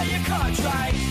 play your cards right.